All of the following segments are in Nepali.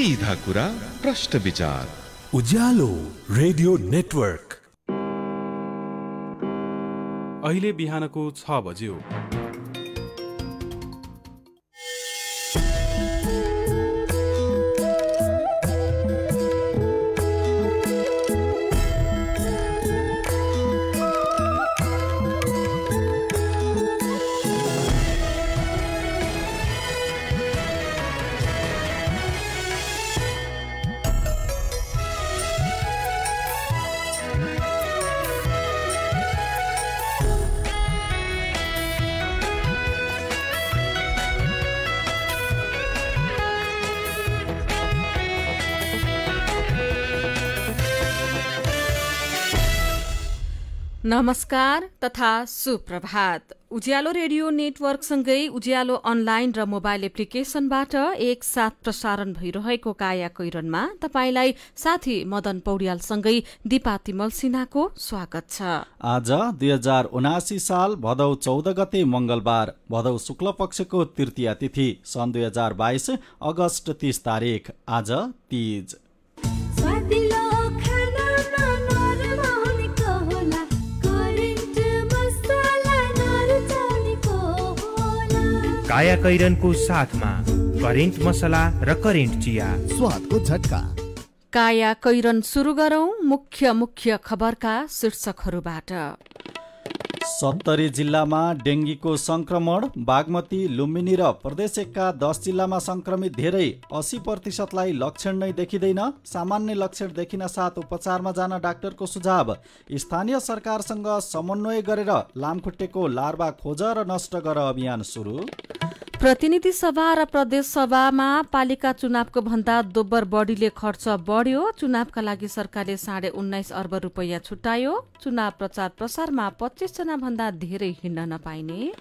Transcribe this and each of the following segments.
सीधा कुरा प्रश्न विचार उज्यालो रेडियो नेटवर्क अहिले बिहानको छ बज्यो। नमस्कार तथा सुप्रभात। उज्यालो रेडियो नेटवर्कसँगै उज्यालो अनलाइन र मोबाइल एप्लिकेशनबाट एक साथ प्रसारण भइरहेको काया कैरनमा तपाईंलाई साथी मदन पौड्यालसँगै दिपा तिमल सिन्हाको स्वागत छ। आज दुई हजार उनासी साल भदौ चौध गते मंगलबार भदौ शुक्ल पक्षको तृतीय तिथि सन् दुई हजार बाइस अगस्त तीस तारिक आज तीज। काया कैरनको साथमा करेन्ट मसला र करेन्ट चिया। स्वादको झट्का। काया कैरन शुरू गरौं मुख्य मुख्य खबरका शीर्षकहरूबाट। सत्तरी जिल्लामा डेङ्गीको संक्रमण बागमती लुम्बिनी र प्रदेश एकका दस जिल्लामा संक्रमित धेरै। अस्सी प्रतिशतलाई लक्षण नै देखिँदैन। सामान्य लक्षण देखिन साथ उपचारमा जान डाक्टरको सुझाव। स्थानीय सरकारसँग समन्वय गरेर लामखुट्टेको लार्वा खोज र नष्ट गर अभियान सुरु। प्रतिनिधि सभा र प्रदेश सभामा पालिका चुनावको भन्दा दोब्बर बढीले खर्च बढ्यो। चुनावका लागि सरकारले साढे उन्नाइस अर्ब रुपियाँ छुट्यायो। चुनाव प्रचार प्रसारमा पच्चिस जना भन्दा धेरै हिँड्न नपाइने।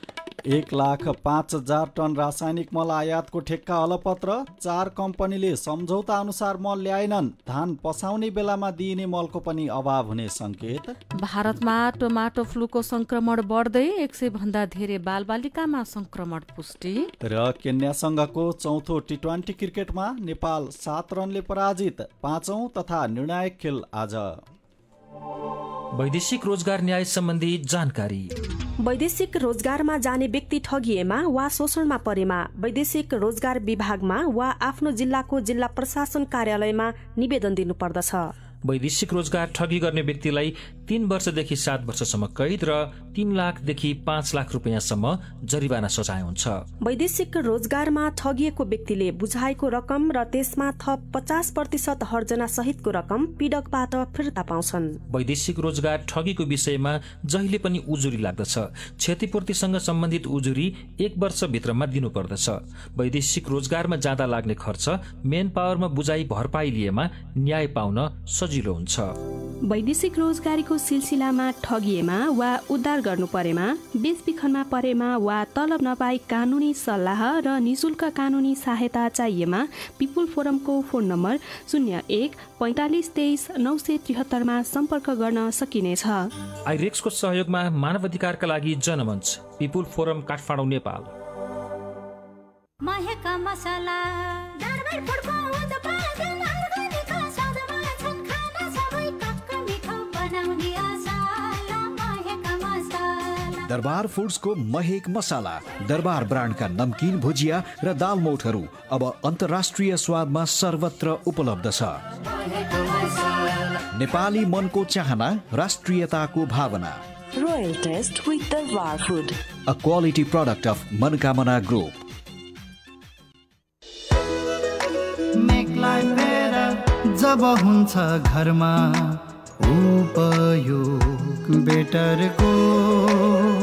एक लाख पाँच हजार टन रासायनिक मल आयातको ठेक्का अलपत्र चार कम्पनीले सम्झौता अनुसार मल ल्याएनन्। धान पसाउने बेलामा दिइने मलको पनि अभाव हुने संकेत। भारतमा टोमाटो फ्लूको संक्रमण बढ्दै एक सय भन्दा धेरै बालबालिकामा संक्रमण पुष्टि। र केन्यासँगको चौथो टी ट्वेन्टी क्रिकेटमा नेपाल सात रनले पराजित पाँचौं तथा निर्णायक खेल आज। वैदेशिक रोजगार न्याय सम्बन्धी जानकारी। वैदेशिक रोजगारमा जाने व्यक्ति ठगिएमा वा शोषणमा परेमा वैदेशिक रोजगार विभागमा वा आफ्नो जिल्लाको जिल्ला प्रशासन कार्यालयमा निवेदन दिनुपर्दछ। वैदेशिक रोजगार ठगी गर्ने व्यक्तिलाई तीन वर्षदेखि सात वर्षसम्म कैद र तीन लाखदेखि पाँच लाख रुपियाँसम्म जरिवाना सजाय हुन्छ। वैदेशिक रोजगारमा ठगिएको व्यक्तिले बुझाएको रकम र त्यसमा थप पचास प्रतिशत हर्जना सहितको रकम पीडकबाट फिर्ता पाउँछन्। वैदेशिक रोजगार ठगीको विषयमा जहिले पनि उजुरी लाग्दछ। क्षतिपूर्तिसँग सम्बन्धित उजुरी एक वर्षभित्रमा दिनुपर्दछ। वैदेशिक रोजगारमा जाँदा लाग्ने खर्च मेन पावरमा बुझाइ भरपाई लिएमा न्याय पाउन सजिलो हुन्छ। वैदेशिक रोजगारीको सिलसिलामा ठगिएमा वा उद्धार गर्नु परेमा बेचबिखनमा परेमा वा तलब नपाई कानुनी सल्लाह र निशुल्क कानुनी सहायता चाहिएमा पिपुल फोरमको फोन नम्बर शून्य एक पैँतालिस तेइस नौ सय त्रिहत्तरमा सम्पर्क गर्न सकिनेछ। आइरेक्सको सहयोगमा मानव अधिकारका लागि जनमञ्च पिपुल फोरम काठमाडौँ नेपाल। दरबार फुड्सको महेक मसाला दरबार ब्रान्डका नमकिन भुजिया र दाल मोठहरू अब अन्तर्राष्ट्रिय स्वादमा सर्वत्र उपलब्ध छ। नेपाली मनको चाहना राष्ट्रियताको भावना। Royal taste with Darbar food a quality product of Manakamana group जब हुन्छ घरमा उपयोग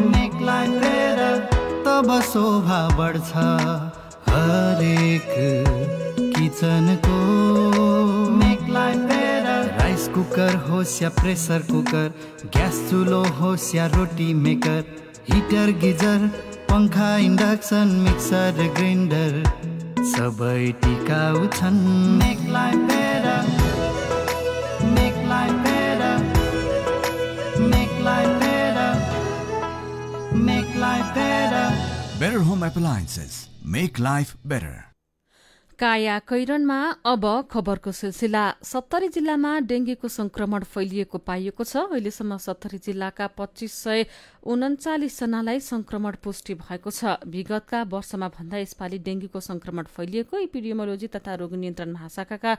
मेकलाई फेर तब शोभा बढ्छ। हरेक किचनको। राइस कुकर होस् या प्रेसर कुकर ग्यास चुलो होस् या रोटी मेकर हिटर गिजर पङ्खा इन्डक्सन मिक्सर ग्राइन्डर सबै टिकाउ छन्। फेर Better. Home appliances. Make life better. काया कैरनमा अब खबरको सिलसिला। सत्तरी जिल्लामा डेंगीको संक्रमण फैलिएको पाइएको छ। अहिलेसम्म सत्तरी जिल्लाका पच्चीस सय उन्चालिस जनालाई संक्रमण पुष्टि भएको छ। विगतका वर्षमा भन्दा यसपालि डेंगीको संक्रमण फैलिएको। इपिडियोमोलोजी तथा रोग नियन्त्रण महाशाखाका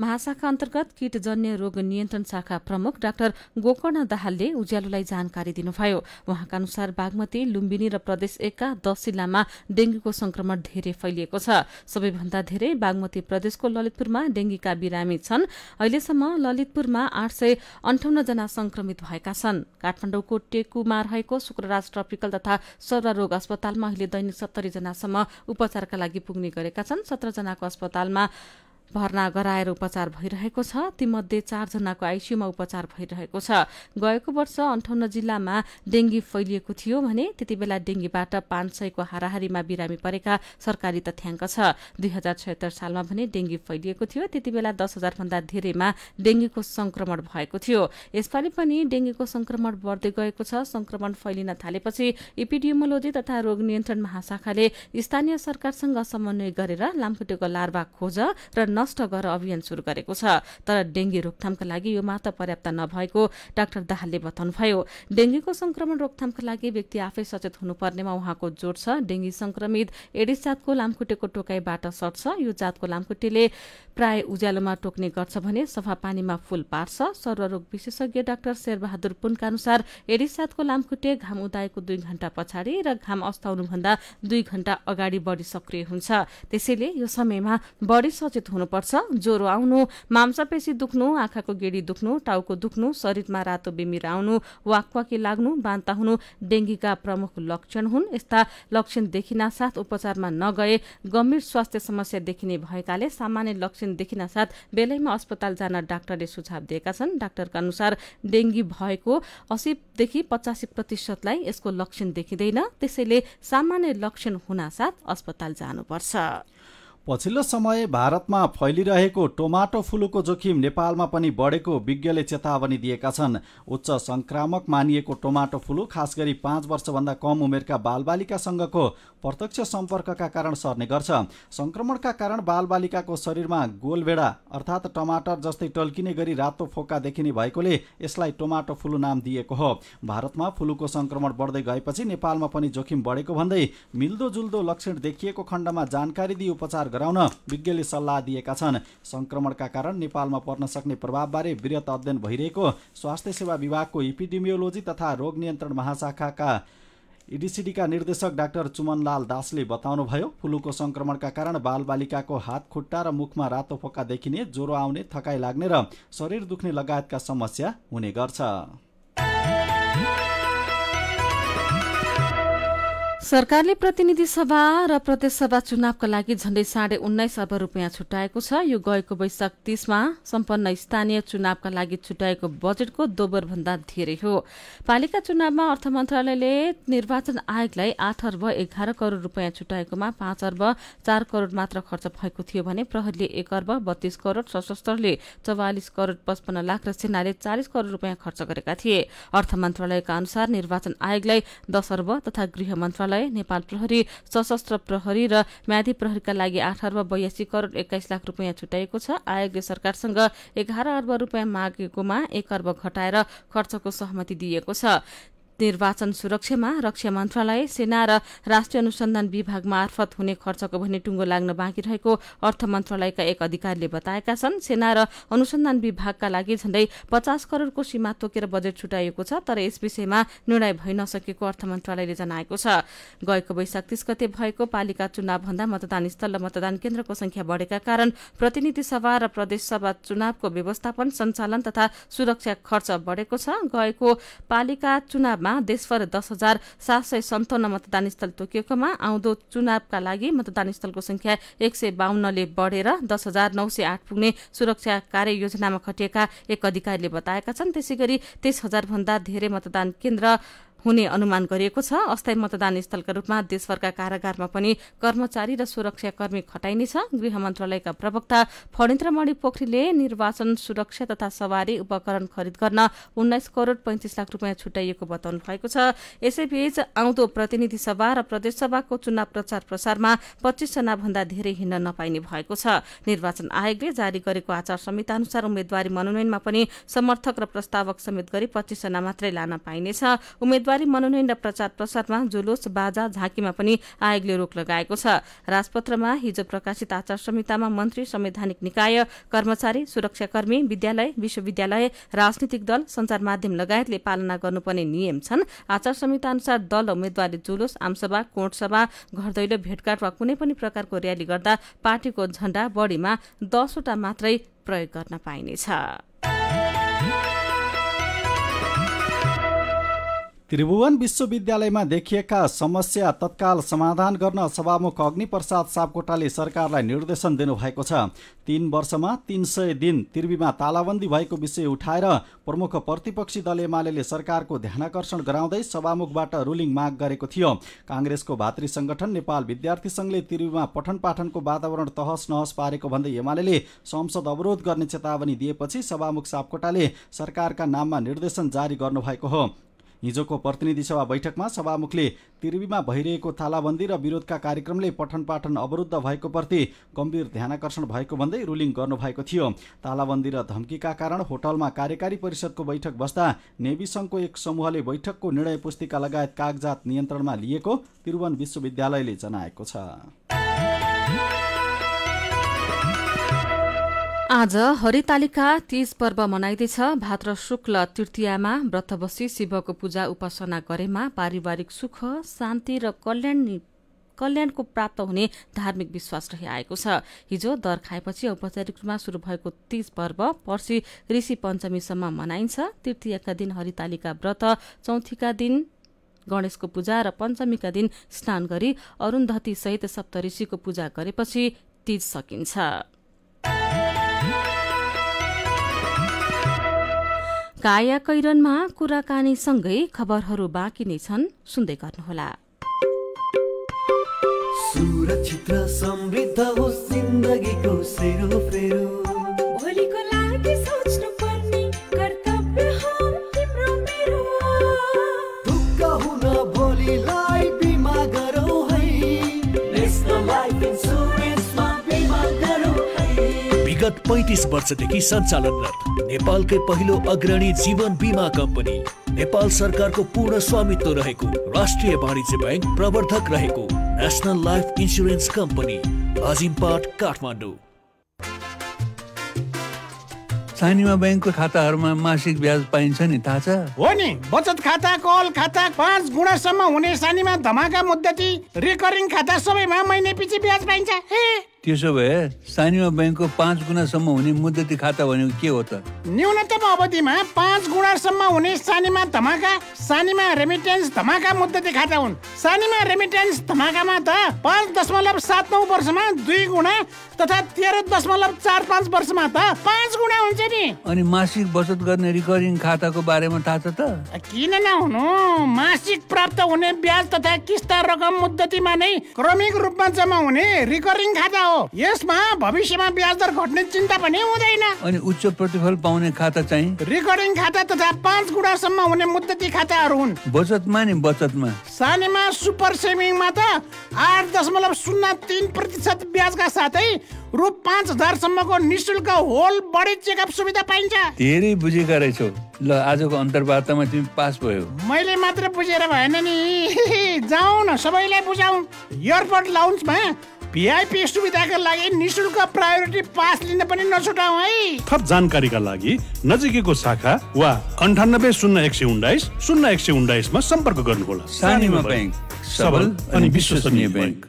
महाशाखा अन्तर्गत कीटजन्य रोग नियन्त्रण शाखा प्रमुख डाक्टर गोकर्ण दाहालले उज्यालोलाई जानकारी दिनुभयो। उहाँका अनुसार बागमती लुम्बिनी र प्रदेश एकका दश जिल्लामा डेंगूको संक्रमण धेरै फैलिएको छ। सबैभन्दा धेरै बागमती प्रदेशको ललितपुरमा डेंगीका बिरामी छन्। अहिलेसम्म ललितपुरमा आठ सय अन्ठाउन्न जना संक्रमित भएका छन्। काठमाडौँको टेकुमा रहेको शुक्रराज ट्रपिकल तथा सर्वरोग अस्पतालमा अहिले दैनिक सत्तरी जनासम्म उपचारका लागि पुग्ने गरेका छन्। सत्र जनाको अस्पतालमा भर्ना गराएर उपचार भइरहेको छ। तीमध्ये चारजनाको आइसियूमा उपचार भइरहेको छ। गएको वर्ष अन्ठाउन्न जिल्लामा डेंगी फैलिएको थियो भने त्यति बेला डेंगीबाट पाँच सयको हाराहारीमा बिरामी परेका सरकारी तथ्याङ्क छ। दुई हजार छयत्तर सालमा भने डेंगी फैलिएको थियो। त्यति बेला दस हजार भन्दा धेरैमा डेंगीको संक्रमण भएको थियो। यसपालि पनि डेंगीको संक्रमण बढ्दै गएको छ। संक्रमण फैलिन थालेपछि इपिडियोमोलोजी तथा रोग नियन्त्रण महाशाखाले स्थानीय सरकारसँग समन्वय गरेर लामखुट्टेको लार्वा खोज र नष्ट गर अभियान शुरू गरेको छ। तर डेंगी रोकथामका लागि यो मात्र पर्याप्त नभएको डाक्टर दाहालले बताउनुभयो। डेंगीको संक्रमण रोकथामका लागि व्यक्ति आफै सचेत हुनुपर्नेमा उहाँको जोड छ। डेंगी संक्रमित एडिस जातको लामखुट्टेको टोकाईबाट सर्छ। यो जातको लामखुट्टेले प्राय उज्यालोमा टोक्ने गर्छ भने सफा पानीमा फूल पार्छ। सर्वरोग विशेषज्ञ डाक्टर शेरबहादुर पुनका अनुसार एडिस जातको लामखुट्टे घाम उदाएको दुई घण्टा पछाडि र घाम अस्ताउनुभन्दा दुई घण्टा अगाडि बढ़ी सक्रिय हुन्छ। त्यसैले यो समयमा बढ़ी सचेत हुनुपर्छ ज्वरो आउनु मांसपेशी दुख्नु आँखाको गेडी दुख्नु टाउको दुख्नु शरीरमा रातो बिमिर आउनु वाकवाकी लाग्नु बान्ता हुनु डेंगीका प्रमुख लक्षण हुन्। यस्ता लक्षण देखिना साथ उपचारमा नगए गम्भीर स्वास्थ्य समस्या देखिने भएकाले सामान्य लक्षण देखिना साथ बेलैमा अस्पताल जान डाक्टरले सुझाव दिएका छन्। डाक्टरका अनुसार डेंगी भएको अस्सीदेखि पचासी प्रतिशतलाई यसको लक्षण देखिँदैन। त्यसैले सामान्य लक्षण हुनासाथ अस्पताल जानुपर्छ। पछिल्लो समय भारतमा फैलिरहेको टोमाटो फ्लूको जोखिम नेपालमा पनि बढेको विज्ञले चेतावनी दिएका छन्। उच्च संक्रामक मानिएको टोमाटो फ्लू खास गरी पाँच वर्षभन्दा कम उमेरका बालबालिकासँगको प्रत्यक्ष सम्पर्कका कारण सर्ने गर्छ। संक्रमणका कारण बालबालिकाको शरीरमा गोलभेडा अर्थात् टमाटर जस्तै टल्किने गरी रातो फोका देखिने भएकोले यसलाई टोमाटो फ्लू नाम दिएको हो। भारतमा फ्लूको संक्रमण बढ्दै गएपछि नेपालमा पनि जोखिम बढेको भन्दै मिल्दोजुल्दो लक्षण देखिएको खण्डमा जानकारी दिई उपचार गराउन विज्ञले सल्लाह दिएका छन्। संक्रमणका कारण नेपालमा पर्न सक्ने प्रभावबारे वृहत अध्ययन भइरहेको स्वास्थ्य सेवा विभागको इपिडेमियोलोजी तथा रोग नियन्त्रण महाशाखाका इडिसिडीका निर्देशक डाक्टर चुमनलाल दासले बताउनुभयो फ्लूको संक्रमणका कारण बालबालिकाको हात खुट्टा र मुखमा रातो फोका देखिने ज्वरो आउने थकाइ लाग्ने र शरीर दुख्ने लगायतका समस्या हुने गर्छ। सरकारले प्रतिनिधि सभा र प्रदेशसभा चुनावका लागि झण्डै साढे उन्नाइस अर्ब रूपियाँ छुट्याएको छ। यो गएको वैशाख तीसमा सम्पन्न स्थानीय चुनावका लागि छुट्याएको बजेटको दोब्बर भन्दा धेरै हो। पालिका चुनावमा अर्थ मन्त्रालयले निर्वाचन आयोगलाई आठ अर्ब एघार करोड़ रूपियाँ छुट्याएकोमा पाँच अर्ब चार करोड़ मात्र खर्च भएको थियो भने प्रहरीले एक अर्ब बत्तीस करोड़ सशस्त्रले चौवालिस करोड़ पचपन्न लाख र सेनाले चालिस करोड़ रूपियाँ खर्च गरेका थिए। अर्थ मन्त्रालयका अनुसार निर्वाचन आयोगलाई दश अर्ब तथा गृह मन्त्रालय नेपाल प्रहरी सशस्त्र प्रहरी र म्यादी प्रहरीका लागि आठ अर्ब बयासी करोड़ एक्काइस लाख रूपियाँ छुट्याएको छ। आयोगले सरकारसँग एघार अर्ब रूपियाँ मागेकोमा एक अर्ब घटाएर खर्चको सहमति दिएको छ। निर्वाचन सुरक्षामा रक्षा मन्त्रालय सेना र राष्ट्रिय अनुसन्धान विभाग मार्फत हुने खर्चको भने टुङ्गो लाग्न बाँकी रहेको अर्थ मन्त्रालयका एक अधिकारीले बताएका छन्। सेना र अनुसन्धान विभागका लागि झण्डै पचास करोड़को सीमा तोकेर बजेट छुटाइएको छ तर यस विषयमा निर्णय भइ नसकेको अर्थ मन्त्रालयले जनाएको छ। गएको वैशाख तीस गते भएको पालिका चुनाव भन्दा मतदान स्थल र मतदान केन्द्रको संख्या बढ़ेका कारण प्रतिनिधि सभा र प्रदेश सभा चुनावको व्यवस्थापन सञ्चालन तथा सुरक्षा खर्च बढ़ेको छ। गएको पालिका चुनावमा देशभर दस हजार सात सय सन्ताउन्न मतदान स्थल तोकिएकोमा आउँदो चुनावका लागि मतदान स्थलको संख्या एक सय बाहन्नले बढ़ेर दस हजार नौ सय आठ पुग्ने सुरक्षा कार्य योजनामा खटिएका एक अधिकारीले बताएका छन्। त्यसै गरी तेइस हजार भन्दा धेरै मतदान केन्द्र हुने अनुमान गरिएको छ। अस्थायी मतदान स्थलका रूपमा देशभरका कारागारमा पनि कर्मचारी र सुरक्षाकर्मी खटाइनेछ। गृह मन्त्रालयका प्रवक्ता फणेन्द्रमणि पोखरीले निर्वाचन सुरक्षा तथा सवारी उपकरण खरिद गर्न उन्नाइस करोड़ पैंतिस लाख रूपियाँ छुट्याइएको बताउनु भएको छ। यसैबीच आउँदो प्रतिनिधि सभा र प्रदेशसभाको चुनाव प्रचार प्रसारमा पच्चीस जना भन्दा धेरै हिँड्न नपाइने भएको छ। निर्वाचन आयोगले जारी गरेको आचार संहिता अनुसार उम्मेद्वारी मनोनयनमा पनि समर्थक र प्रस्तावक समेत गरी पच्चीस जना मात्रै लान पाइनेछ। उम्मेद्वारी मनोनयन र प्रचार प्रसारमा जुलुस बाजा झाँकीमा पनि आयोगले रोक लगाएको छ। राजपत्रमा हिजो प्रकाशित आचार संहितामा मन्त्री संवैधानिक निकाय कर्मचारी सुरक्षाकर्मी विद्यालय विश्वविद्यालय राजनीतिक दल संचार माध्यम लगायतले पालना गर्नुपर्ने नियम छन्। आचार संहिता अनुसार दल उम्मेद्वारले जुलुस आमसभा कोटसभा घर दैलो भेटघाट वा कुनै पनि प्रकारको र्याली गर्दा पार्टीको झण्डा बढीमा दसवटा मात्रै प्रयोग गर्न पाइनेछ। त्रिभुवन विश्वविद्यालयमा देखिएका समस्या तत्काल समाधान गर्न सभामुख अग्निप्रसाद सापकोटाले सरकारलाई निर्देशन दिनुभएको छ। तीन वर्षमा तीन सय दिन तिर्बीमा तालाबन्दी भएको विषय उठाएर प्रमुख प्रतिपक्षी दल एमाले सरकारको ध्यानकर्षण गराउँदै सभामुखबाट रुलिङ माग गरेको थियो। काङ्ग्रेसको भातृ संगठन नेपाल विद्यार्थी संघले तिर्बीमा पठन पाठनको वातावरण तहस नहस पारेको भन्दै एमाले संसद अवरोध गर्ने चेतावनी दिएपछि सभामुख सापकोटाले सरकारका नाममा निर्देशन जारी गर्नुभएको हो। हिजोको प्रतिनिधि सभा बैठकमा सभामुखले तिर्बीमा भइरहेको तालाबन्दी र विरोधका कार्यक्रमले पठन पाठन अवरुद्ध भएको प्रति गम्भीर ध्यानकर्षण भएको भन्दै रुलिङ गर्नुभएको थियो। तालाबन्दी र धम्कीका कारण होटलमा कार्यकारी परिषदको बैठक बस्दा नेवी सङ्घको एक समूहले बैठकको निर्णय पुस्तिका लगायत कागजात नियन्त्रणमा लिएको त्रिभुवन विश्वविद्यालयले जनाएको छ। आज हरितालिका तीज पर्व मनाइँदैछ। भाद्र शुक्ल तृतीयामा व्रत बसी शिवको पूजा उपासना गरेमा पारिवारिक सुख शान्ति र कल्याण कल्याणको प्राप्त हुने धार्मिक विश्वास रहिआएको छ। हिजो दर खाएपछि औपचारिक रूपमा शुरू भएको तीज पर्व पर्सि ऋषि पञ्चमीसम्म मनाइन्छ। तृतीयका दिन हरितालिका व्रत चौथीका दिन गणेशको पूजा र पञ्चमीका दिन स्नान गरी अरुन्धती सहित सप्तऋषिको पूजा गरेपछि तीज सकिन्छ। काया कैरनमा कुराकानीसँगै खबरहरू बाँकी नै छन् सुन्दै गर्नुहोला। सुरक्षित र समृद्ध होस् जिन्दगीको सेरोफेरो भोलिको लागि विगत पैँतिस वर्षदेखि सञ्चालनरत नेपालकै पहिलो अग्रणी जीवन बिमा कम्पनी। नेपाल सरकारको पूर्ण स्वामित्व रहेको राष्ट्रिय वाणिज्य ब्याङ्क प्रवर्धक रहेको national life insurance company Ajimpat Kathmandu. Sanima ब्याङ्कको खाताहरूमा मासिक ब्याज पाइन्छ नि थाहा छ? हो नि। बचत खाता कल खाता पाँच गुणासम्म हुने सानीमा धमाका मुद्दती रिकरिङ खाता सबैमा महिने पछि ब्याज पाइन्छ। त्यसो भए सानीमा ब्याङ्कको पाँच गुणासम्म हुने मुद्दती खाता भनेको के हो त? न्यूनतम अवधिमा पाँच गुणासम्म हुने सानीमा धमाका सानीमा रेमिटेन्स धमाका मुद्दती खाता हुन्। सानीमा रेमिटेन्स धमाकामा त पाँच दशमलव सात नौ वर्षमा दुई गुणा तथा तेह्र दशमलव चार पाँच वर्षमा त पाँच गुणा हुन्छ नि। अनि मासिक बचत गर्ने रिकरिङ खाताको बारेमा थाहा छ त? किन नहुनु? मासिक प्राप्त हुने ब्याज तथा किस्ता रकम मुद्दतीमा नै क्रमिक रूपमा जम्मा हुने रिकरिङ खाता हो यसमा भविष्यमा ब्याज दर घट्ने चिन्ता पनि हुँदैन। अनि उच्च प्रतिफल पाउने खाता चाहिँ? रिकरिङ खाता तथा पाँच गुणासम्म हुने मुद्दती खाताहरू हुन्। बचतमा नि बचतमा? सानीमा सुपर सेभिङमा त आठ दशमलव शून्य तिन प्रतिशत ब्याजका साथै रु पाँच हजारसम्मको निशुल्क होल बडी चेकअप सुविधा पाइन्छ। धेरै बुझेका रहेछौ। ल आजको अन्तर्वार्तामा तिमी पास भयो। मैले मात्र बुझेर भएन नि। जाउँ न सबैलाई बुझाउँ। एयरपोर्ट लाउन्जमा भिआइपी सुविधाका लागि निशुल्क प्रायोरिटी पास लिन पनि नछुटाऊ है। थप जानकारीका लागि नजिकैको शाखा वा अन्ठानब्बे शून्य एक सय उन्नाइस शून्य एक सय उन्नाइसमा सम्पर्क गर्नुहोला। सानीमा ब्याङ्क सबल अनि विश्वसनीय ब्याङ्क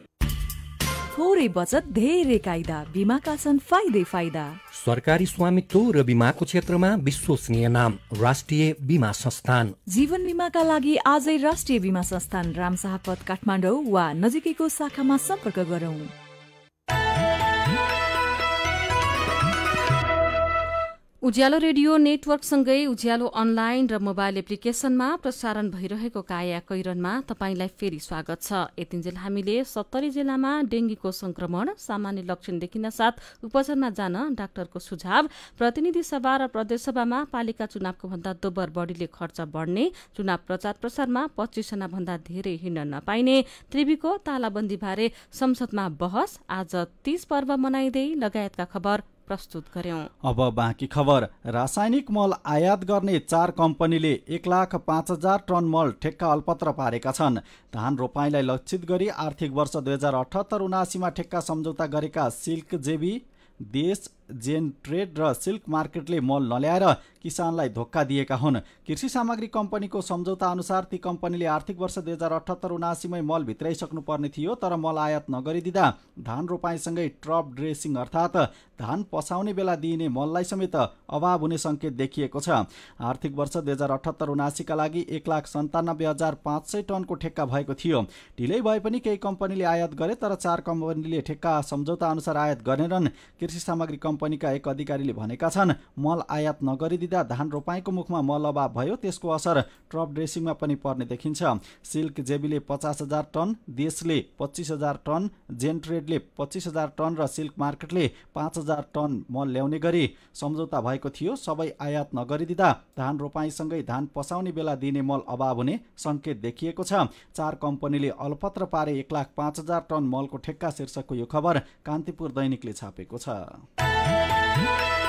थोरै बचत धेरै कायदा बिमाका छन् फाइदै फाइदा। सरकारी स्वामित्व र बिमाको क्षेत्रमा विश्वसनीय नाम राष्ट्रिय बिमा संस्थान। जीवन बिमाका लागि आजै राष्ट्रिय बिमा संस्थान रामशाहपथ काठमाडौँ वा नजिकैको शाखामा सम्पर्क गरौँ। उज्यालो रेडियो नेटवर्कसँगै उज्यालो अनलाइन र मोबाइल एप्लिकेशनमा प्रसारण भइरहेको काया कैरनमा तपाईंलाई फेरि स्वागत छ। यतिन्जेल हामीले सत्तरी जिल्लामा डेंगीको संक्रमण सामान्य लक्षण देखिन साथ उपचारमा जान डाक्टरको सुझाव प्रतिनिधि सभा र प्रदेशसभामा पालिका चुनावको भन्दा दोब्बर बढ़ीले खर्च बढ़ने चुनाव प्रचार प्रसारमा पच्चीसजना भन्दा धेरै हिँड्न नपाइने त्रिवीको तालाबन्दी बारे संसदमा बहस आज तीज पर्व मनाइँदै लगायतका खबर। प्रस्तुत गर्यौं। अब बाँकी खबर। रासायनिक मल आयात गर्ने चार कम्पनीले एक लाख पाँच हजार टन मल ठेक्का अलपत्र पारेका छन्। धान रोपाईँलाई लक्षित गरी आर्थिक वर्ष दुई हजार अठहत्तर उनासीमा ठेक्का सम्झौता गरेका सिल्क जेबी देश जेन ट्रेड र सिल्क मार्केटले मल नल्याएर किसानलाई धोक्का दिएका हुन्। कृषि सामग्री कम्पनीको सम्झौता अनुसार ती कम्पनीले आर्थिक वर्ष दुई हजार अठहत्तर उनासीमै मल भित्राइसक्नु पर्ने थियो तर मल आयात नगरिदिँदा धान रोपाईँसँगै ट्रप ड्रेसिङ अर्थात् धान पसाउने बेला दिइने मललाई समेत अभाव हुने सङ्केत देखिएको छ। आर्थिक वर्ष दुई हजार अठहत्तर उनासीका लागि एक लाख सन्तानब्बे हजार पाँच सय टनको ठेक्का भएको थियो। ढिलै भए पनि केही कम्पनीले आयात गरे तर चार कम्पनीले ठेक्का सम्झौता अनुसार आयात गरेनन्। कृषि सामग्री कम्पनीका एक अधिकारीले भनेका छन् मल आयात नगरिदिँदा धान रोपाईँको मुखमा मल अभाव भयो त्यसको असर ट्रप ड्रेसिङमा पनि पर्ने देखिन्छ। सिल्क जेबीले पचास हजार टन देशले पच्चिस हजार टन जेन ट्रेडले पच्चिस हजार टन र सिल्क मार्केटले पाँच हजार टन मल ल्याउने गरी सम्झौता भएको थियो। सबै आयात नगरिदिँदा धान रोपाईँसँगै धान पसाउने बेला दिने मल अभाव हुने सङ्केत देखिएको छ। चार कम्पनीले अलपत्र पारे एक लाख पाँच हजार टन मलको ठेक्का शीर्षकको यो खबर कान्तिपुर दैनिकले छापेको छ। Mm-hmm.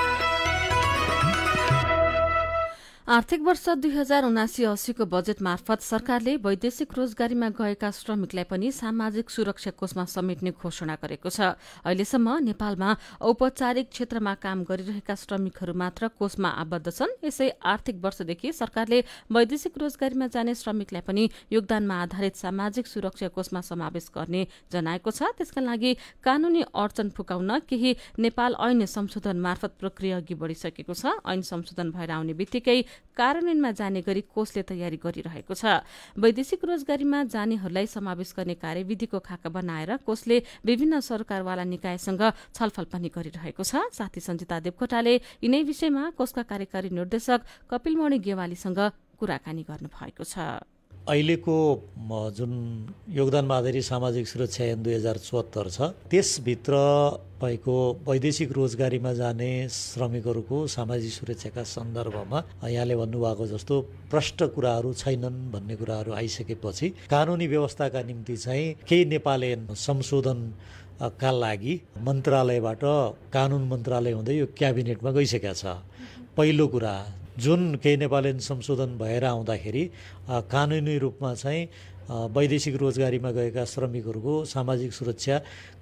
आर्थिक वर्ष दुई हजार उनासी अस्सीको बजेट मार्फत सरकारले वैदेशिक रोजगारीमा गएका श्रमिकलाई पनि सामाजिक सुरक्षा कोषमा समेट्ने घोषणा गरेको छ। अहिलेसम्म नेपालमा औपचारिक क्षेत्रमा काम गरिरहेका श्रमिकहरू मात्र कोषमा आबद्ध छन्। यसै आर्थिक वर्षदेखि सरकारले वैदेशिक रोजगारीमा जाने श्रमिकलाई पनि योगदानमा आधारित सामाजिक सुरक्षा कोषमा समावेश गर्ने जनाएको छ। त्यसका लागि कानूनी अडचन फुकाउन केही नेपाल ऐन संशोधन मार्फत प्रक्रिया अघि बढ़िसकेको छ। ऐन संशोधन भएर आउने बित्तिकै कार्यान्वयनमा जाने गरी कोषले तयारी गरिरहेको छ। वैदेशिक रोजगारीमा जानेहरूलाई समावेश गर्ने कार्यविधिको खाका बनाएर कोषले विभिन्न सरकारवाला निकायसँग छलफल पनि गरिरहेको छ। साथी सञ्जिता देवकोटाले यिनै विषयमा कोषका कार्यकारी निर्देशक कपिलमणि गेवालीसँग कुराकानी गर्नुभएको छ। अहिलेको जुन योगदानमा आधारित सामाजिक सुरक्षा ऐन दुई हजार चौहत्तर छ त्यसभित्र भएको वैदेशिक रोजगारीमा जाने श्रमिकहरूको सामाजिक सुरक्षाका सन्दर्भमा यहाँले भन्नुभएको जस्तो प्रष्ट कुराहरू छैनन् भन्ने कुराहरू आइसकेपछि कानुनी व्यवस्थाका निम्ति चाहिँ केही नेपाल संशोधन का लागि मन्त्रालयबाट कानुन मन्त्रालय हुँदै यो क्याबिनेटमा गइसकेका छ। पहिलो कुरा जुन केही नेपाल संशोधन भएर आउँदाखेरि कानुनी रूपमा चाहिँ वैदेशिक रोजगारीमा गएका श्रमिकहरूको सामाजिक सुरक्षा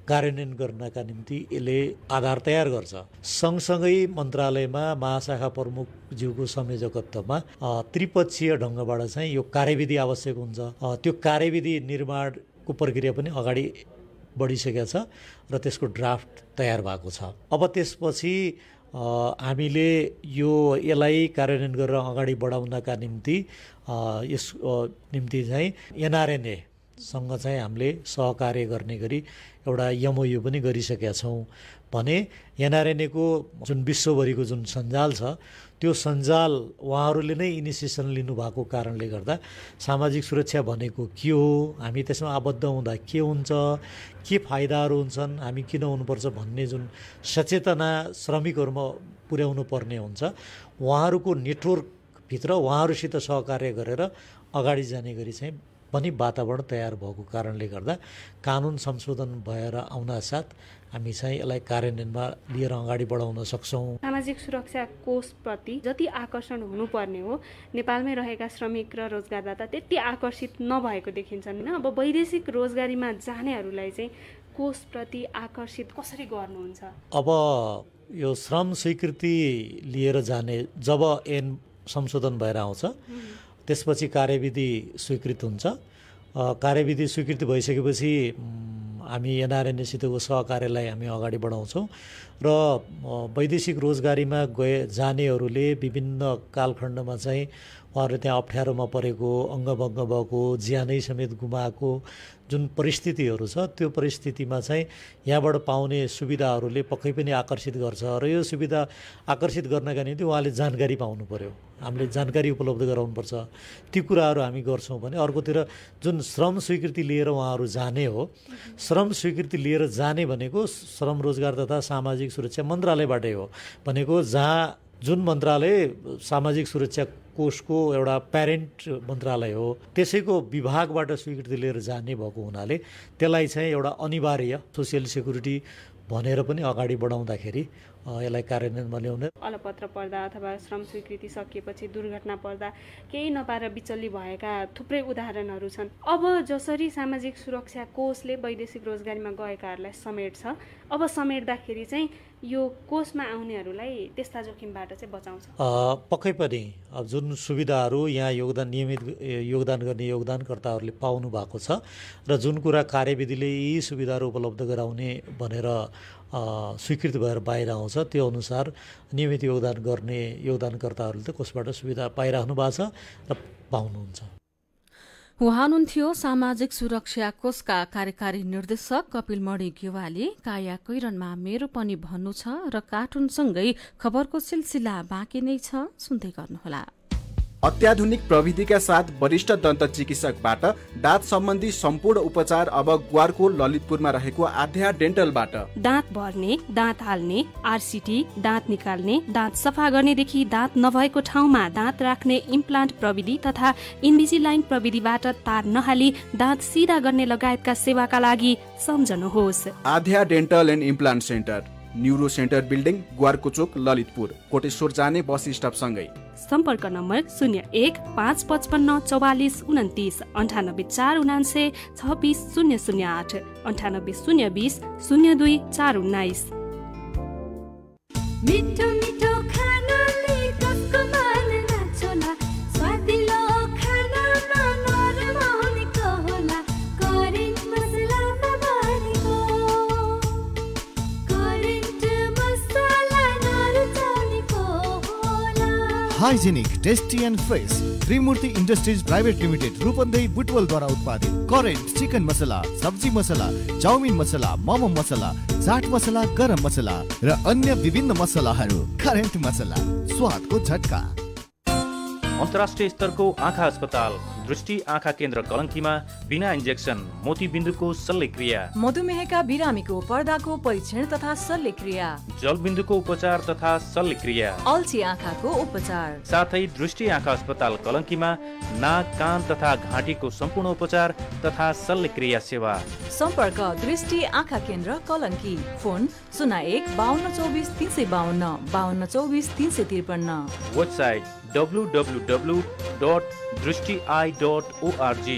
कार्यान्वयन गर्नका निम्ति यसले आधार तयार गर्छ। सँगसँगै मन्त्रालयमा महाशाखा प्रमुखज्यूको संयोजकत्वमा त्रिपक्षीय ढङ्गबाट चाहिँ यो कार्यविधि आवश्यक हुन्छ। त्यो कार्यविधि निर्माणको प्रक्रिया पनि अगाडि बढिसकेको छ र त्यसको ड्राफ्ट तयार भएको छ। अब त्यसपछि हामीले यो यसलाई कार्यान्वयन गरेर अगाडि बढाउनका निम्ति यस निम्ति चाहिँ एनआरएनएसँग चाहिँ हामीले सहकार्य गर्ने गरी एउटा एमओयु पनि गरिसकेका छौँ। भने एनआरएनएको जुन विश्वभरिको जुन सञ्जाल छ त्यो सञ्जाल उहाँहरूले नै इनिसिएसन लिनुभएको कारणले गर्दा सामाजिक सुरक्षा भनेको के हो? हामी त्यसमा आबद्ध हुँदा के हुन्छ? के फाइदाहरू हुन्छन्? हामी किन हुनुपर्छ भन्ने जुन सचेतना श्रमिकहरूमा पुर्याउनु पर्ने हुन्छ उहाँहरूको नेटवर्कभित्र उहाँहरूसित सहकार्य गरेर अगाडि जाने गरी चाहिँ पनि वातावरण तयार भएको कारणले गर्दा कानुन संशोधन भएर आउनासाथ हामी चाहिँ यसलाई कार्यान्वयनमा लिएर अगाडि बढाउन सक्छौँ। सामाजिक सुरक्षा कोषप्रति जति आकर्षण हुनुपर्ने हो नेपालमै रहेका श्रमिक र रोजगारदाता त्यति आकर्षित नभएको देखिन्छन् होइन। अब वैदेशिक रोजगारीमा जानेहरूलाई चाहिँ कोषप्रति आकर्षित कसरी गर्नुहुन्छ? अब यो श्रम स्वीकृति लिएर जाने जब ऐन संशोधन भएर आउँछ त्यसपछि कार्यविधि स्वीकृत हुन्छ। कार्यविधि स्वीकृति भइसकेपछि हामी एनआरएनएसितको सहकार्यलाई हामी अगाडि बढाउँछौँ र वैदेशिक रोजगारीमा गए जानेहरूले विभिन्न कालखण्डमा चाहिँ उहाँहरू त्यहाँ अप्ठ्यारोमा परेको अङ्गभङ्ग भएको ज्यानै समेत गुमाएको जुन परिस्थितिहरू छ त्यो परिस्थितिमा चाहिँ यहाँबाट पाउने सुविधाहरूले पक्कै पनि आकर्षित गर्छ र यो सुविधा आकर्षित गर्नका निम्ति उहाँले जानकारी पाउनु पऱ्यो हामीले जानकारी उपलब्ध गराउनुपर्छ। ती कुराहरू हामी गर्छौँ भने अर्कोतिर जुन श्रम स्वीकृति लिएर उहाँहरू जाने हो श्रम स्वीकृति लिएर जाने भनेको श्रम रोजगार तथा सामाजिक सुरक्षा मन्त्रालयबाटै हो। भनेको जहाँ जुन मन्त्रालय सामाजिक सुरक्षा कोषको एउटा प्यारेन्ट मन्त्रालय हो त्यसैको विभागबाट स्वीकृति लिएर जाने भएको हुनाले त्यसलाई चाहिँ एउटा अनिवार्य सोसियल सेक्युरिटी भनेर पनि अगाडि बढाउँदाखेरि यसलाई कार्यान्वयनमा ल्याउने। अलपत्र पर्दा अथवा श्रम स्वीकृति सकिएपछि दुर्घटना पर्दा केही नपाएर बिचल्ली भएका थुप्रै उदाहरणहरू छन्। अब जसरी सामाजिक सुरक्षा कोषले वैदेशिक रोजगारीमा गएकाहरूलाई समेट्छ अब समेट्दाखेरि चाहिँ यो कोषमा आउनेहरूलाई त्यस्ता जोखिमबाट चाहिँ बचाउँछ? पक्कै पनि। अब जुन सुविधाहरू यहाँ योगदान नियमित योगदान गर्ने योगदानकर्ताहरूले पाउनु भएको छ र जुन कुरा कार्यविधिले यी सुविधाहरू उपलब्ध गराउने भनेर स्वीकृत भएर बाहिर आउँछ त्यो अनुसार नियमित योगदान गर्ने योगदानकर्ताहरूले त कोषबाट सुविधा पाइराख्नु भएको छ र पाउनुहुन्छ। उहाँ हुनुहुन्थ्यो सामाजिक सुरक्षा कोषका कार्यकारी निर्देशक कपिल मणि गेवाली। काया कैरनमा मेरो पनि भन्नु छ र कार्टुनसँगै खबरको सिलसिला बाँकी नै छ सुन्दै गर्नुहोला। अत्याधुनिक प्रविधिका साथ वरिष्ठ दन्त चिकित्सकबाट दाँत सम्बन्धी सम्पूर्ण उपचार अब ग्वारको ललितपुरमा रहेको आध्या डेन्टलबाट। दाँत भर्ने दाँत हाल्ने आरसिटी दाँत निकाल्ने दाँत सफा गर्नेदेखि दाँत नभएको ठाउँमा दाँत राख्ने इम्प्लान्ट प्रविधि तथा इन्भिजिलाइन प्रविधिबाट तार नहाली दाँत सिधा गर्ने लगायतका सेवाका लागि सम्झनुहोस्। Aadhya dental and implant center. Neuro center building Gwarko Chowk Lalitpur. Koteshwor जाने बस स्टपसँगै। सम्पर्क नम्बर शून्य एक पाँच पचपन्न चौवालिस उन्तिस अन्ठानब्बे चार उनान्से छब्बिस शून्य शून्य आठ अन्ठानब्बे शून्य बिस शून्य दुई चार उन्नाइस। Hygienic tasty and fresh Trimurti industries private limited Rupandehi बुटवलद्वारा उत्पादित। करेन्ट चिकन मसला सब्जी मसला चाउमिन मसला मोमो मसला चाट मसला गरम मसला र अन्य विभिन्न मसलाहरू। करेन्ट मसला स्वादको झट्का। अन्तर्राष्ट्रिय स्तरको आँखा अस्पताल दृष्टि आँखा केन्द्र कलङ्कीमा बिना इन्जेक्सन मोतीबिन्दुको शल्यक्रिया। मधुमेहका बिरामीको पर्दाको परीक्षण तथा शल्यक्रिया। जलबिन्दुको उपचार तथा शल्यक्रिया। अल्छी आँखाको उपचार। साथै दृष्टि आँखा अस्पताल कलङ्कीमा नाक कान तथा घाँटीको सम्पूर्ण उपचार तथा शल्यक्रिया सेवा। सम्पर्क दृष्टि आँखा केन्द्र कलङ्की। फोन शून्य एक बाहन्न चौबिस तिन सय बाहन्न बाहन्न चौबिस तिन सय त्रिपन्न। वेबसाइट www.दृष्टिआई.org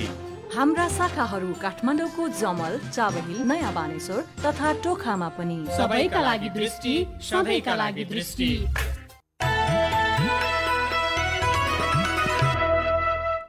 हाम्रा शाखाहरू काठमाडौँको जमल चाबहिल नयाँ बानेश्वर तथा टोखामा पनि। सबैका लागि दृष्टि सधैँका लागि दृष्टि।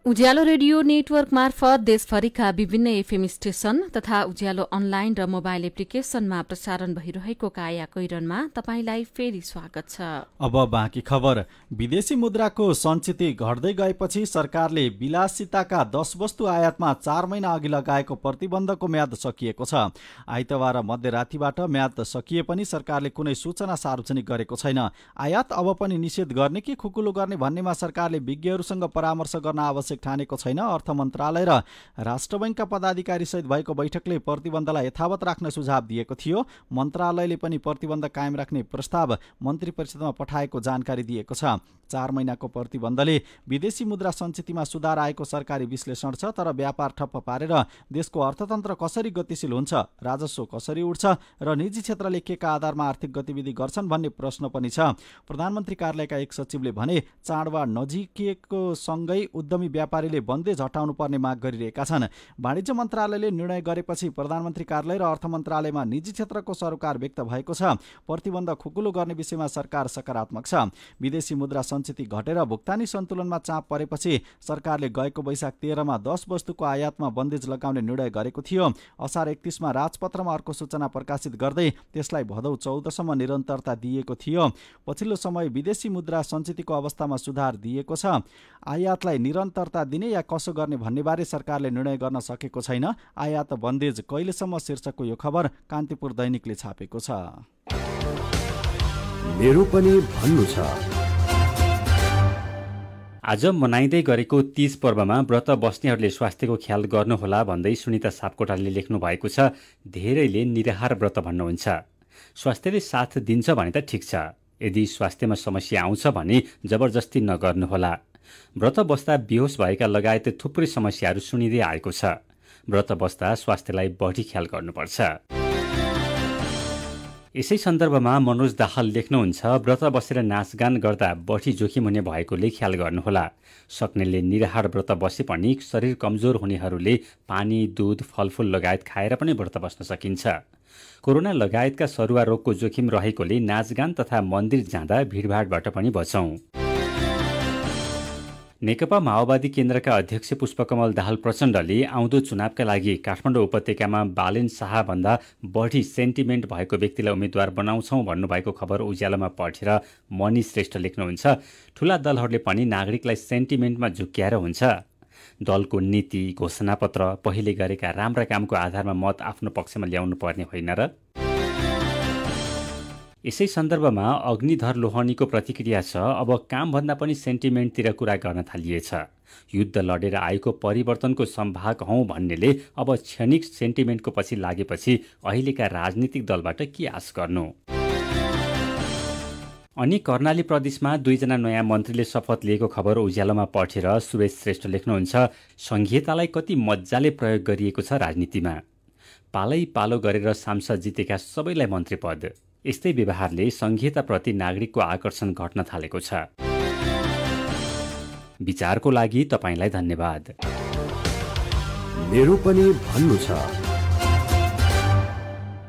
उज्यालो रेडियो नेटवर्क मार्फत देशभरिका विभिन्न एफएम स्टेशन तथा उज्यालो अनलाइन र मोबाइल एप्लिकेशनमा प्रसारण भइरहेको काया कैरनमा तपाईंलाई फेरि स्वागत छ। अब बाँकी खबर। विदेशी मुद्राको सञ्चिति घट्दै गएपछि सरकारले विलासिताका दस वस्तु आयातमा चार महिना अघि लगाएको प्रतिबन्धको म्याद सकिएको छ। आइतबार मध्यरातिबाट म्याद सकिए पनि सरकारले कुनै सूचना सार्वजनिक गरेको छैन। आयात अब पनि निषेध गर्ने कि खुकुलो गर्ने भन्नेमा सरकारले विज्ञहरूसँग परामर्श गर्न आवश्यक ठानेको छैन। अर्थ मन्त्रालय र राष्ट्र बैङ्कका पदाधिकारी सहित भएको बैठकले प्रतिबन्धलाई यथावत राख्न सुझाव दिएको थियो। मन्त्रालयले पनि प्रतिबन्ध कायम राख्ने प्रस्ताव मन्त्री परिषदमा पठाएको जानकारी दिएको छ। चार महिनाको प्रतिबन्धले विदेशी मुद्रा सञ्चितिमा सुधार आएको सरकारी विश्लेषण छ तर व्यापार ठप्प पारेर देशको अर्थतन्त्र कसरी गतिशील हुन्छ राजस्व कसरी उठ्छ र निजी क्षेत्रले के का आधारमा आर्थिक गतिविधि गर्छन् भन्ने प्रश्न पनि छ। प्रधानमन्त्री कार्यालयका एक सचिवले भने चाडबाड नजिकिएको सँगै उद्यमी व्यापारीले बन्देज हटाउनु पर्ने माग गरिरहेका छन्। वाणिज्य मन्त्रालयले निर्णय गरेपछि प्रधानमन्त्री कार्यालय र अर्थ मन्त्रालयमा निजी क्षेत्रको सरोकार व्यक्त भएको छ। प्रतिबन्ध खुकुलो गर्ने विषयमा सरकार सकारात्मक छ। विदेशी मुद्रा सञ्चित घटेर भुक्तानी सन्तुलनमा चाप परेपछि सरकारले गएको वैशाख तेह्रमा दस वस्तुको आयातमा बन्देज लगाउने निर्णय गरेको थियो। असार एकतिसमा राजपत्रमा अर्को सूचना प्रकाशित गर्दै त्यसलाई भदौ चौधसम्म निरन्तरता दिएको थियो। पछिल्लो समय विदेशी मुद्रा सञ्चितको अवस्थामा सुधार दिएको छ। आयातलाई निरन्तरता दिने या कसो गर्ने भन्नेबारे सरकारले निर्णय गर्न सकेको छैन। आयात बन्देज कहिलेसम्म शीर्षकको यो खबर कान्तिपुर दैनिकले छापेको छ। मेरो पनि भन्नु छ। आज मनाइँदै गरेको तीज पर्वमा व्रत बस्नेहरूले स्वास्थ्यको ख्याल गर्नुहोला भन्दै सुनिता सापकोटाले लेख्नु भएको छ धेरैले निराहार व्रत भन्नुहुन्छ। स्वास्थ्यले साथ दिन्छ भने त ठिक छ। यदि स्वास्थ्यमा समस्या आउँछ भने जबरजस्ती नगर्नुहोला। व्रत बस्दा बेहोस भएका लगायत थुप्रै समस्याहरू सुनिँदै आएको छ। व्रत बस्दा स्वास्थ्यलाई बढी ख्याल गर्नुपर्छ। यसै सन्दर्भमा मनोज दाहाल लेख्नुहुन्छ व्रत बसेर नाचगान गर्दा बढी जोखिम हुने भएकोले ख्याल गर्नुहोला। सक्नेले निराहार व्रत बसे पनि शरीर कमजोर हुनेहरूले पानी दुध फलफुल लगायत खाएर पनि व्रत बस्न सकिन्छ। कोरोना लगायतका सरुवा रोगको जोखिम रहेकोले नाचगान तथा मन्दिर जाँदा भिडभाडबाट पनि बचौं। नेकपा माओवादी केन्द्रका अध्यक्ष पुष्पकमल दाहाल प्रचण्डले आउँदो चुनावका लागि काठमाडौँ उपत्यकामा बालेन शाहभन्दा बढी सेन्टिमेन्ट भएको व्यक्तिलाई उम्मेद्वार बनाउँछौँ भन्नुभएको खबर उज्यालोमा पढेर मणि श्रेष्ठ लेख्नुहुन्छ। ठूला दलहरूले पनि नागरिकलाई सेन्टिमेन्टमा झुक्क्याएर हुन्छ। दलको नीति घोषणापत्र पहिले गरेका राम्रा कामको आधारमा मत आफ्नो पक्षमा ल्याउनु पर्ने होइन र यसै सन्दर्भमा अग्निधर लोहनीको प्रतिक्रिया छ। अब कामभन्दा पनि सेन्टिमेन्टतिर कुरा गर्न थालिएछ। युद्ध लडेर आएको परिवर्तनको सम्भाग हौँ भन्नेले अब क्षणिक सेन्टिमेन्टको पछि लागेपछि अहिलेका राजनीतिक दलबाट के आश गर्नु? अनि कर्णाली प्रदेशमा दुईजना नयाँ मन्त्रीले शपथ लिएको खबर उज्यालोमा पढेर सुरेश श्रेष्ठ लेख्नुहुन्छ संहितालाई कति मजाले प्रयोग गरिएको छ राजनीतिमा। पालै पालो गरेर सांसद जितेका सबैलाई मन्त्री पद यस्तै व्यवहारले संहिताप्रति नागरिकको आकर्षण घट्न थालेको छ। विचारको लागि तपाईँलाई धन्यवाद। मेरो पनि भन्नु छ।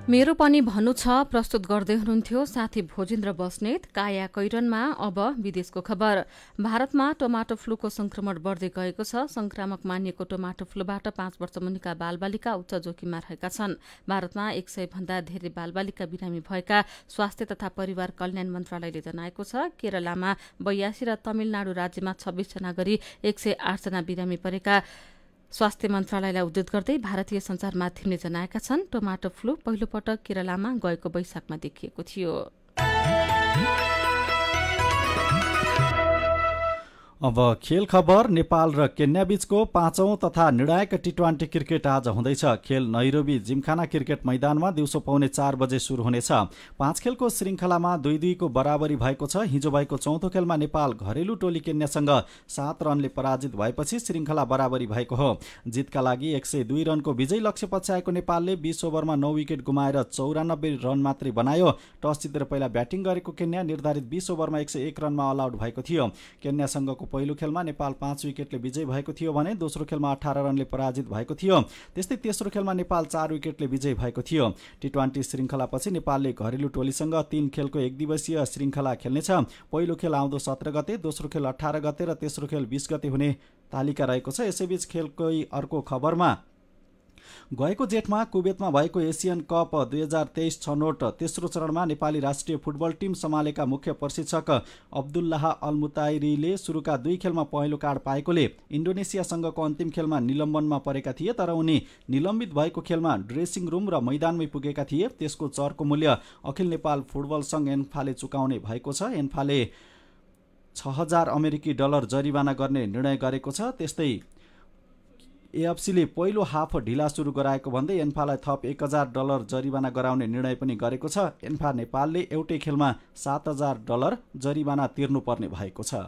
मेरो पनि भन्नु छ प्रस्तुत गर्दै हुनुहुन्थ्यो साथी भोजेन्द्र बस्नेत काया कैरनमा अब विदेशको खबर। भारतमा टमाटो फ्लूको संक्रमण बढ्दै गएको छ। संक्रामक मानिएको टमाटो फ्लूबाट पाँच वर्ष मुनिका बालबालिका उच्च जोखिममा रहेका छन्। भारतमा एक सय भन्दा धेरै बालबालिका बिरामी भएका स्वास्थ्य तथा परिवार कल्याण मन्त्रालयले जनाएको छ केरलामा बयासी र तमिलनाडु राज्यमा छब्बीसजना गरी एक सय आठजना बिरामी परेका स्वास्थ्य मन्त्रालयलाई उद्धत गर्दै भारतीय संचार माध्यमले जनाएका छन् टोमाटो फ्लू पहिलो पटक केरलामा गएको वैशाखमा देखिएको थियो। अब खेल खबर नेपाल र केन्या बीचको पाँचौं तथा निर्णायक टी ट्वेन्टी क्रिकेट आज हुँदैछ। खेल नैरोबी जिमखाना क्रिकेट मैदानमा दिउँसो पाउने चार बजे सुरु हुनेछ। पाँच खेलको श्रृङ्खलामा दुई दुईको बराबरी भएको छ। हिजो भएको चौथो खेलमा नेपाल घरेलु टोली केन्यासँग सात रनले पराजित भएपछि श्रृङ्खला बराबरी भएको हो। जितका लागि एक सय दुई रनको विजय लक्ष्य पछ्याएको नेपालले बीस ओभरमा नौ विकेट गुमाएर चौरानब्बे रन मात्रै बनायो। टस जितेर पहिला ब्याटिङ गरेको केन्या निर्धारित बीस ओभरमा एक सय एक रनमा अल आउट भएको थियो। केन्यासँगको पहिलो खेलमा नेपाल पाँच विकेटले विजय भएको थियो भने दोस्रो खेलमा अठार रनले पराजित भएको थियो। त्यस्तै तेस्रो खेलमा नेपाल चार विकेटले विजय भएको थियो। टी ट्वेन्टी श्रृङ्खलापछि नेपालले घरेलु टोलीसँग तीन खेलको एक दिवसीय श्रृङ्खला खेल्नेछ। पहिलो खेल आउँदो सत्र गते दोस्रो खेल अठार गते र तेस्रो खेल बिस गते हुने तालिका रहेको छ। यसैबीच खेलकै अर्को खबरमा गएको जेठमा कुवेतमा भएको एसियन कप दुई हजार तेइस छनौट तेस्रो चरणमा नेपाली राष्ट्रिय फुटबल टिम सम्हालेका मुख्य प्रशिक्षक अब्दुल्लाह अल्मुताइरीले सुरुका दुई खेलमा पहेँलो कार्ड पाएकोले इन्डोनेसियासँगको अन्तिम खेलमा निलम्बनमा परेका थिए तर उनी निलम्बित भएको खेलमा ड्रेसिङ रुम र मैदानमै पुगेका थिए। त्यसको चरको मूल्य अखिल नेपाल फुटबल सङ्घ एन्फाले चुकाउने भएको छ। एन्फाले छ हजार अमेरिकी डलर जरिवाना गर्ने निर्णय गरेको छ। त्यस्तै एएफसीले पहिलो हाफ ढिला सुरु गराएको भन्दै एन्फालाई थप एक हजार डलर जरिवाना गराउने निर्णय पनि गरेको छ। एन्फा नेपालले एउटै खेलमा सात हजार डलर जरिवाना तिर्नुपर्ने भएको छ।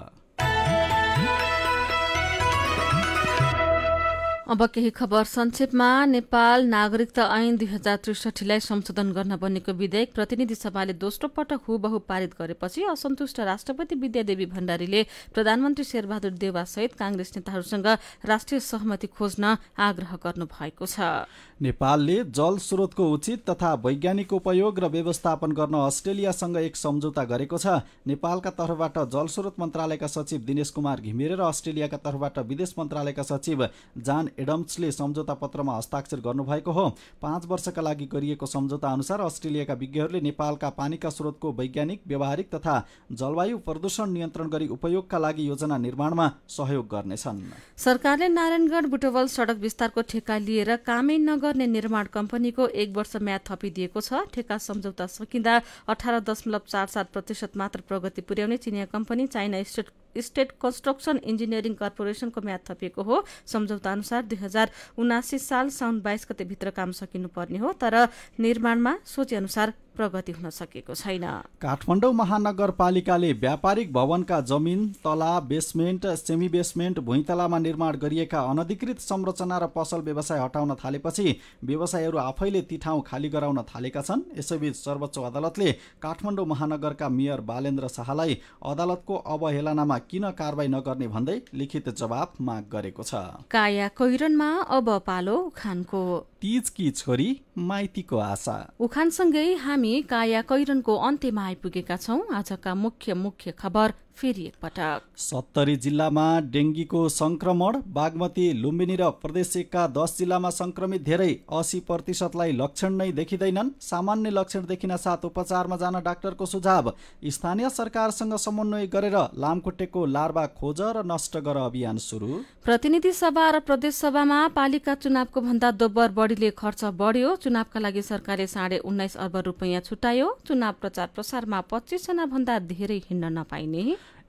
अब केही खबर संक्षेपमा। नेपाल नागरिकता ऐन दुई हजार त्रिसठीलाई संशोधन गर्न बनेको विधेयक प्रतिनिधि सभाले दोस्रो पटक हुबहु पारित गरेपछि असन्तुष्ट राष्ट्रपति विद्यादेवी भण्डारीले प्रधानमन्त्री शेरबहादुर देवा सहित कांग्रेस नेताहरूसँग राष्ट्रिय सहमति खोज्न आग्रह गर्नु भएको छ। नेपालले जल स्रोतको उचित तथा वैज्ञानिक उपयोग र व्यवस्थापन गर्न अस्ट्रेलियासँग एक सम्झौता गरेको छ। नेपालका तर्फबाट जल स्रोत मन्त्रालयका सचिव दिनेश कुमार घिमिरे र अस्ट्रेलियाका तर्फबाट विदेश मन्त्रालयका सचिव जान एडम्सले सम्झौता पत्रमा हस्ताक्षर गर्नुभएको हो। पाँच वर्षका लागि गरिएको सम्झौता अनुसार अस्ट्रेलियाका विज्ञहरूले नेपालका पानीका स्रोतको वैज्ञानिक व्यावहारिक तथा जलवायु प्रदूषण नियन्त्रण गरी उपयोगका लागि योजना निर्माणमा सहयोग गर्नेछन्। सरकारले नारायणगढ बुटवल सड़क विस्तारको ठेका लिएर कामै नगर्ने निर्माण कम्पनीको एक वर्ष म्याद थपिदिएको छ। ठेका सम्झौता सकिँदा अठार दशमलव चार सात प्रतिशत मात्र प्रगति पुर्याउने चिनिया company China state state construction engineering कर्पोरेसनको म्याद थपिएको हो। सम्झौता अनुसार दुई हजार उनासी साल साउन बाइस गते भित्र काम सकिनुपर्ने हो तर निर्माणमा सोचे अनुसार प्रगति हुन सकेको छैन। काठमाडौँ महानगरपालिकाले व्यापारिक भवनका जमिन तला बेसमेन्ट सेमी बेसमेन्ट भुइँतलामा निर्माण गरिएका अनधिकृत संरचना र पसल व्यवसाय हटाउन थालेपछि व्यवसायीहरू आफैले ती ठाउँ खाली गराउन थालेका छन्। यसैबीच सर्वोच्च अदालतले काठमाडौँ महानगरका मेयर बालेन्द्र शाहलाई अदालतको अवहेलनामा किन कारवाही नगर्ने भन्दै लिखित जवाब माग गरेको छ। काया कैरनमा अब पालो उखानको। तीजकी छोरी माइतीको आशा। उखानसँगै हामी काया कैरनको अन्त्यमा आइपुगेका छौं। आजका मुख्य मुख्य खबर फेरि एकपटक सत्तरी जिल्लामा डेङ्गीको संक्रमण बागमती लुम्बिनी र प्रदेश एकका दस जिल्लामा संक्रमित धेरै असी प्रतिशतलाई लक्षण नै देखिँदैनन्। सामान्य लक्षण देखिन साथ उपचारमा जान डाक्टरको सुझाव। स्थानीय सरकारसँग समन्वय गरेर लामखुट्टेको लार्वा खोज र नष्ट गर अभियान सुरु। प्रतिनिधि सभा र प्रदेश सभामा पालिका चुनावको भन्दा दोब्बर बढीले खर्च बढ्यो। चुनावका लागि सरकारले साढे उन्नाइस अर्ब रुपियाँ छुट्यायो। चुनाव प्रचार प्रसारमा पच्चिसजना भन्दा धेरै हिँड्न नपाइने।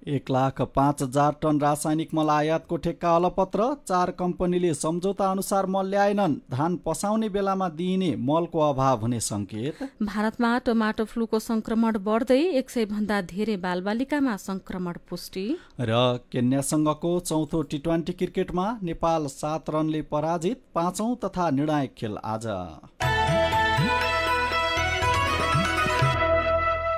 एक लाख पाँच हजार टन रासायनिक मल आयातको ठेक्का अलपत्र चार कम्पनीले सम्झौता अनुसार मल ल्याएनन्। धान पसाउने बेलामा दिइने मलको अभाव हुने संकेत। भारतमा टोमाटो फ्लूको संक्रमण बढ्दै एक सय भन्दा धेरै बालबालिकामा संक्रमण पुष्टि। र केन्यासँगको चौथो टी ट्वेन्टी क्रिकेटमा नेपाल सात रनले पराजित पाँचौं तथा निर्णायक खेल आज।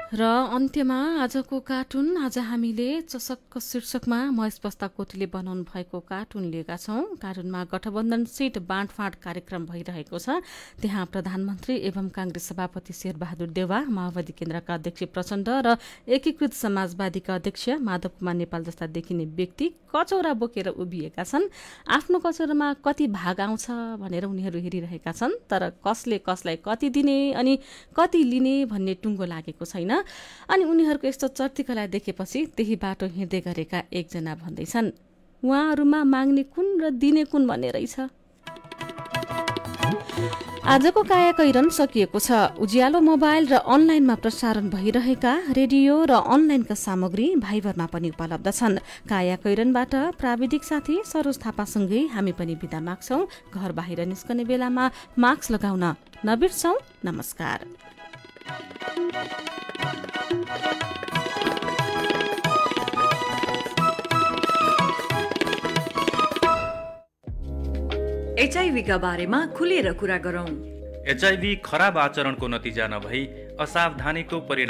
र अन्त्यमा आजको कार्टुन आज हामीले चसक्क शीर्षकमा महेश बस्ता कोटीले बनाउनु भएको कार्टुन लिएका छौं। कार्टुनमा गठबन्धन सीट बाँडफाँड कार्यक्रम भइरहेको छ। त्यहाँ प्रधानमन्त्री एवं कांग्रेस सभापति शेरबहादुर देवा माओवादी केन्द्रका अध्यक्ष प्रचण्ड र एकीकृत समाजवादीका अध्यक्ष माधव कुमार नेपाल जस्ता देखिने व्यक्ति कचौरा बोकेर उभिएका छन्। आफ्नो कचौरामा कति भाग आउँछ भनेर उनीहरू हेरिरहेका छन् तर कसले कसलाई कति दिने अनि कति लिने भन्ने टुङ्गो लागेको छैन। अनि उनीहरूको यस्तो चर्तीकला देखेपछि त्यही बाटो हिँड्दै गरेका एकजना भन्दैछन् उहाँहरूमा माग्ने कुन र दिने कुन भन्ने रहेछ? आजको काया कैरन सकिएको छ। उज्यालो मोबाइल र अनलाइनमा प्रसारण भइरहेका रेडियो र अनलाइनका सामग्री भाइबरमा पनि उपलब्ध छन्। काया कैरनबाट प्राविधिक साथी सरोज थापासँगै हामी पनि बिदा माग्छौ। घर बाहिर निस्कने बेलामा मास्क लगाउन नबिर्सौं। नमस्कार। एचआइभीका बारेमा खुलेर कुरा गरौं। एचआइभी खराब आचरणको नतिजा नभई असावधानीको परिणाम